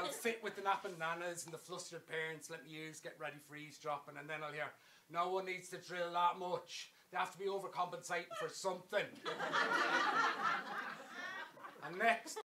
I'll sit with the napping nanas and the flustered parents, let me use, get ready for eavesdropping, and then I'll hear, no one needs to drill that much. They have to be overcompensating for something. and next,